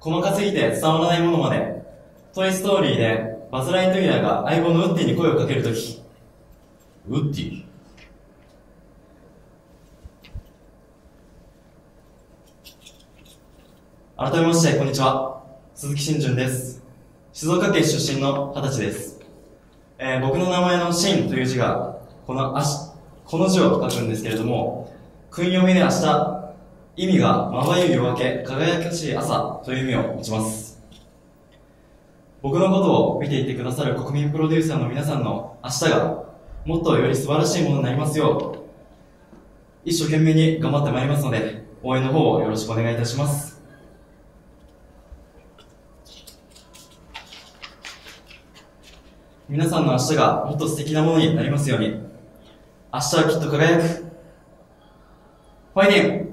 細かすぎて伝わらないものまで、トイストーリーでバズ・ライトイヤーが相棒のウッディに声をかけるとき、ウッディ？改めまして、こんにちは。鈴木真純です。静岡県出身の二十歳です。えー僕の名前の真という字が、このあし、この字を書くんですけれども、訓読みで明日、意味が、まばゆい夜明け、輝かしい朝という意味を持ちます。僕のことを見ていてくださる国民プロデューサーの皆さんの明日が、もっとより素晴らしいものになりますよう、一生懸命に頑張ってまいりますので、応援の方をよろしくお願いいたします。皆さんの明日がもっと素敵なものになりますように。明日はきっと輝く。ファイティン